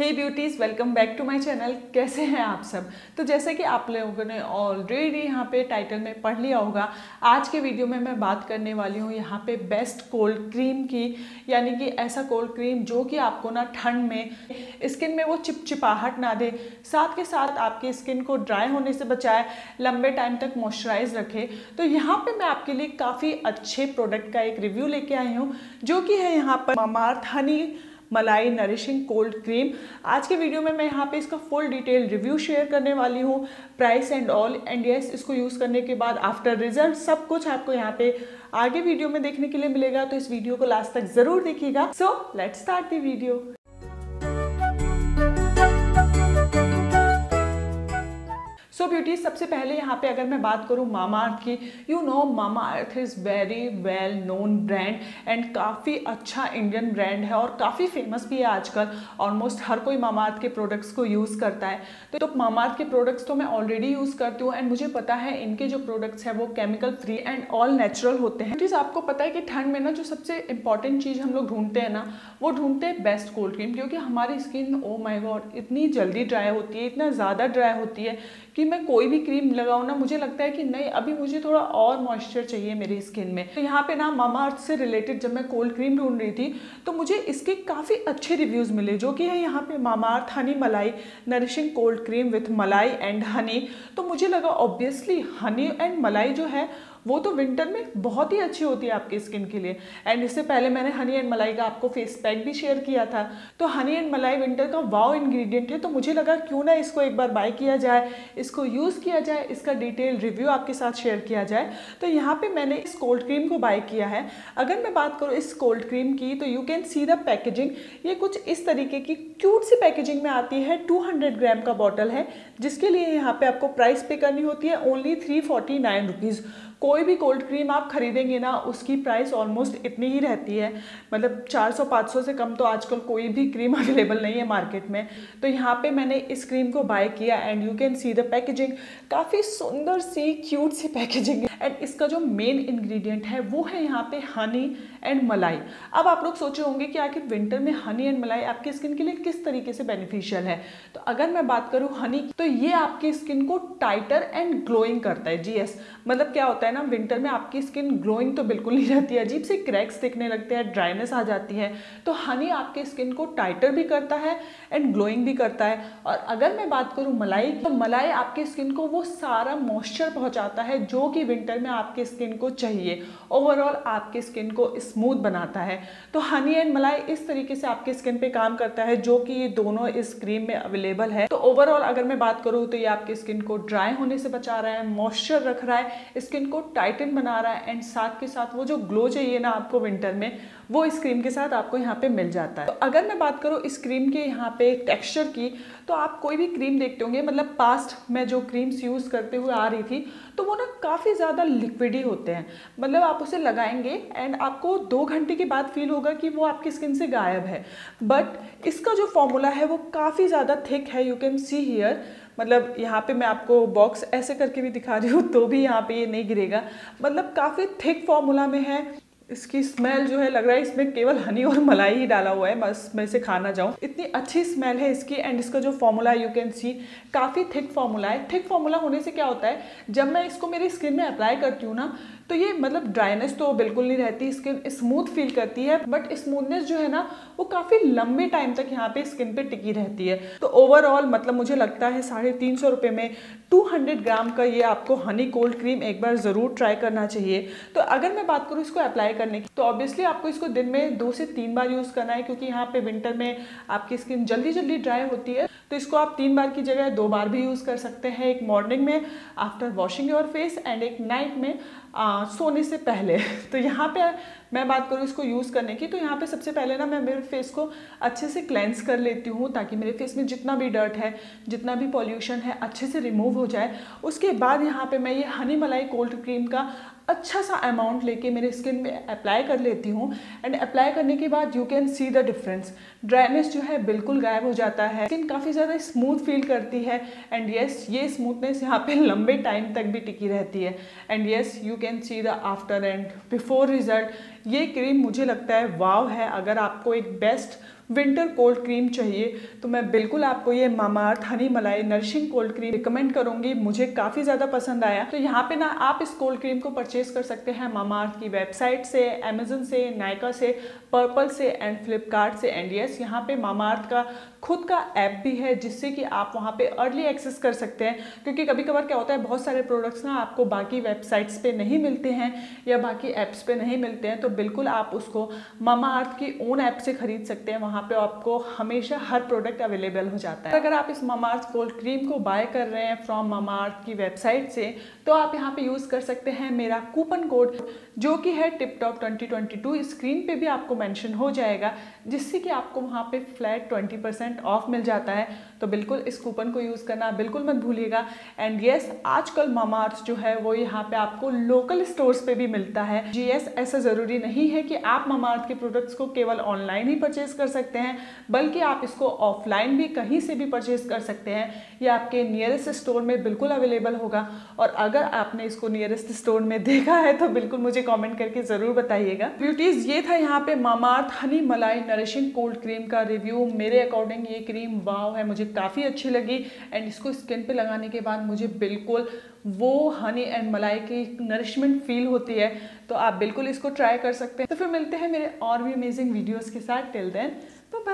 Hey beauties welcome back to my channel कैसे हैं आप सब? तो जैसे कि आप लोगों ने ऑलरेडी यहाँ पे टाइटल में पढ़ लिया होगा, आज के वीडियो में मैं बात करने वाली हूँ यहाँ पे बेस्ट कोल्ड क्रीम की, यानी कि ऐसा कोल्ड क्रीम जो कि आपको ना ठंड में स्किन में वो चिपचिपाहट ना दे, साथ के साथ आपकी स्किन को ड्राई होने से बचाए, लंबे टाइम तक मॉइस्चराइज रखे। तो यहाँ पर मैं आपके लिए काफ़ी अच्छे प्रोडक्ट का एक रिव्यू लेके आई हूँ, जो कि है यहाँ पर Mamaearth Honey malai nourishing cold cream आज के वीडियो में मैं यहाँ पे इसका फुल डिटेल रिव्यू शेयर करने वाली हूँ। Price and all and yes इसको यूज़ करने के बाद आफ्टर रिज़ल्ट सब कुछ आपको यहाँ पे आगे वीडियो में देखने के लिए मिलेगा। तो इस वीडियो को लास्ट तक ज़रूर देखिएगा। So let start the video so beauty सबसे पहले यहाँ पे अगर मैं बात करूँ मामा अर्थ की you know Mamaearth is very well known brand and काफ़ी अच्छा इंडियन ब्रांड है और काफ़ी फ़ेमस भी है आजकल। ऑलमोस्ट हर कोई मामा अर्थ के प्रोडक्ट्स को यूज़ करता है। तो, तो मामा अर्थ के प्रोडक्ट्स तो मैं ऑलरेडी यूज़ करती हूँ एंड मुझे पता है इनके जो प्रोडक्ट्स हैं वो chemical free and all natural होते हैं। प्लीज़ आपको पता है कि ठंड में ना जो सबसे इंपॉर्टेंट चीज़ हम लोग ढूंढते हैं ना वो ढूंढते हैं बेस्ट कोल्ड क्रीम क्योंकि हमारी स्किन ओ माई गॉड इतनी जल्दी ड्राई होती है इतना ज़्यादा ड्राई होती है। कि मैं कोई भी क्रीम लगाऊँ ना, मुझे लगता है कि नहीं, अभी मुझे थोड़ा और मॉइस्चर चाहिए मेरी स्किन में। तो यहाँ पे ना मामा अर्थ से रिलेटेड जब मैं कोल्ड क्रीम ढूंढ रही थी तो मुझे इसके काफ़ी अच्छे रिव्यूज़ मिले, जो कि है यहाँ पे Mamaearth honey malai nourishing cold cream with malai and honey तो मुझे लगा ऑब्वियसली हनी एंड मलाई जो है वो तो विंटर में बहुत ही अच्छी होती है आपकी स्किन के लिए। एंड इससे पहले मैंने हनी एंड मलाई का आपको फेस पैक भी शेयर किया था। तो हनी एंड मलाई विंटर का वाव इंग्रेडिएंट है। तो मुझे लगा क्यों ना इसको एक बार बाय किया जाए, इसको यूज़ किया जाए, इसका डिटेल रिव्यू आपके साथ शेयर किया जाए। तो यहाँ पर मैंने इस कोल्ड क्रीम को बाय किया है। अगर मैं बात करूँ इस कोल्ड क्रीम की तो you can see the packaging ये कुछ इस तरीके की क्यूट सी पैकेजिंग में आती है। टू ग्राम का बॉटल है, जिसके लिए यहाँ पे आपको प्राइस पे करनी होती है only three forty nine rupees कोई भी कोल्ड क्रीम आप खरीदेंगे ना, उसकी प्राइस ऑलमोस्ट इतनी ही रहती है। मतलब 400-500 से कम तो आजकल कोई भी क्रीम अवेलेबल नहीं है मार्केट में। तो यहाँ पे मैंने इस क्रीम को बाय किया and you can see the packaging काफ़ी सुंदर सी क्यूट सी पैकेजिंग है एंड इसका जो मेन इंग्रेडिएंट है, वो है यहाँ पे हनी एंड मलाई। अब आप लोग सोचे होंगे कि आखिर विंटर में हनी एंड मलाई आपकी स्किन के लिए किस तरीके से बेनिफिशियल है? तो अगर मैं बात करूँ हनी तो ये आपकी स्किन को टाइटर एंड ग्लोइंग करता है, जी मतलब क्या होता है ना विंटर में आपकी स्किन ग्लोइंग तो बिल्कुल नहीं रहती है अजीब से क्रैक्स दिखने लगते हैं ड्राइनेस आ जाती है। तो हनी आपके स्किन को टाइटर भी करता है एंड ग्लोइंग भी करता है। और अगर मैं बात करूँ मलाई तो मलाई आपके स्किन को वो सारा मॉइस्चर पहुँचाता है जो कि विंटर में आपके स्किन को चाहिए। ओवरऑल आपके स्किन को स्मूथ बनाता है। तो हनी एंड मलाई इस तरीके से आपके स्किन पे काम करता है, जो कि ये दोनों इस क्रीम में अवेलेबल है। तो ओवरऑल अगर मैं बात करूँ तो ये आपके स्किन को ड्राई होने से बचा रहा है मॉइस्चर रख रहा है स्किन को टाइटन बना रहा है एंड साथ के साथ वो जो ग्लो चाहिए ना आपको विंटर में, वो इस क्रीम के साथ आपको यहाँ पे मिल जाता है। तो अगर मैं बात करूँ इस क्रीम के यहाँ पे टेक्सचर की तो आप कोई भी क्रीम देखते होंगे मतलब पास्ट में जो क्रीम्स यूज़ करते हुए आ रही थी तो वो ना काफ़ी ज़्यादा लिक्विड होते हैं। मतलब आप उसे लगाएँगे एंड आपको दो घंटे के बाद फील होगा कि वो आपकी स्किन से गायब है। बट इसका जो फॉर्मूला है वो काफ़ी ज़्यादा थिक है यू कैन सी हियर मतलब यहाँ पे मैं आपको बॉक्स ऐसे करके भी दिखा रही हूँ तो भी यहाँ पे ये नहीं गिरेगा। मतलब काफ़ी थिक फॉर्मूला में है। इसकी स्मेल जो है, लग रहा है इसमें केवल हनी और मलाई ही डाला हुआ है। बस मैं इसे खाना जाऊँ इतनी अच्छी स्मेल है इसकी एंड इसका जो फॉर्मूला यू कैन सी काफ़ी थिक फॉर्मूला है। थिक फॉर्मूला होने से क्या होता है, जब मैं इसको मेरी स्किन में अप्लाई करती हूँ ना तो ये मतलब ड्राइनेस तो बिल्कुल नहीं रहती स्किन स्मूथ फील करती है बट स्मूथनेस जो है ना, वो काफ़ी लंबे टाइम तक यहाँ पे स्किन पे टिकी रहती है। तो ओवरऑल मतलब मुझे लगता है साढ़े तीन सौ रुपये में 200 ग्राम का ये आपको हनी कोल्ड क्रीम एक बार ज़रूर ट्राई करना चाहिए। तो अगर मैं बात करूँ इसको अप्लाई करने की। तो ऑब्वियसली आपको इसको दिन में दो से तीन बार यूज़ करना है क्योंकि यहाँ पे विंटर में आपकी स्किन जल्दी जल्दी ड्राई होती है। तो इसको आप तीन बार की जगह दो बार भी यूज़ कर सकते हैं एक मॉर्निंग में after washing your face and एक नाइट में आ, सोने से पहले। तो यहाँ पे मैं बात करूँ इसको यूज़ करने की तो यहाँ पे सबसे पहले ना मैं मेरे फेस को अच्छे से क्लेंस कर लेती हूँ ताकि मेरे फेस में जितना भी डर्ट है जितना भी पॉल्यूशन है अच्छे से रिमूव हो जाए। उसके बाद यहाँ पे मैं ये हनी मलाई कोल्ड क्रीम का अच्छा सा अमाउंट लेके मेरे स्किन में अप्लाई कर लेती हूँ एंड अप्लाई करने के बाद you can see the difference dryness जो है बिल्कुल गायब हो जाता है। स्किन काफ़ी ज़्यादा स्मूथ फील करती है एंड येस ये स्मूथनेस यहाँ पे लंबे टाइम तक भी टिकी रहती है। And yes you can see the after and before result ये क्रीम मुझे लगता है वाव है। अगर आपको एक बेस्ट विंटर कोल्ड क्रीम चाहिए तो मैं बिल्कुल आपको ये Mamaearth Honey malai nourishing cold cream recommend करूँगी। मुझे काफ़ी ज़्यादा पसंद आया। तो यहाँ पे ना आप इस कोल्ड क्रीम को परचेज कर सकते हैं मामाअर्थ की वेबसाइट से अमेजन से नायका से पर्पल से एंड फ्लिपकार्ट से एंड यस यहाँ पे मामाअर्थ का खुद का ऐप भी है जिससे कि आप वहाँ पे अर्ली एक्सेस कर सकते हैं। क्योंकि कभी कभार क्या होता है, बहुत सारे प्रोडक्ट्स ना आपको बाकी वेबसाइट्स पे नहीं मिलते हैं या बाकी ऐप्स पे नहीं मिलते हैं तो बिल्कुल आप उसको मामा अर्थ की ओन ऐप से खरीद सकते हैं। वहाँ पे आपको हमेशा हर प्रोडक्ट अवेलेबल हो जाता है। अगर आप इस मामा अर्थ कोल्ड क्रीम को बाय कर रहे हैं फ्रॉम मामा अर्थ की वेबसाइट से तो आप यहाँ पर यूज़ कर सकते हैं मेरा कूपन कोड जो कि है tiptop twenty twenty two screen पर भी आपको मैंशन हो जाएगा, जिससे कि आपको वहाँ पर फ्लैट ट्वेंटी परसेंट ऑफ़ मिल जाता है तो बिल्कुल इस कूपन को यूज़ करना बिल्कुल मत भूलिएगा। एंड येस आजकल मामार्थ जो है वो यहाँ पे आपको लोकल स्टोर्स पे भी मिलता है। जी yes, ऐसा ज़रूरी नहीं है कि आप मामार्थ के प्रोडक्ट्स को केवल ऑनलाइन ही परचेज कर सकते हैं बल्कि आप इसको ऑफलाइन भी कहीं से भी परचेज कर सकते हैं। ये आपके नियरेस्ट स्टोर में बिल्कुल अवेलेबल होगा। और अगर आपने इसको नियरेस्ट स्टोर में देखा है तो बिल्कुल मुझे कॉमेंट करके ज़रूर बताइएगा। ब्यूटीज़ ये था यहाँ पे Mamaearth honey malai nourishing cold cream का रिव्यू मेरे अकॉर्डिंग ये क्रीम वाव है, मुझे काफ़ी अच्छी लगी। एंड इसको स्किन पे लगाने के बाद मुझे बिल्कुल वो हनी एंड मलाई की नरिशमेंट फील होती है। तो आप बिल्कुल इसको ट्राई कर सकते हैं। तो फिर मिलते हैं मेरे और भी अमेजिंग वीडियोज़ के साथ। Till then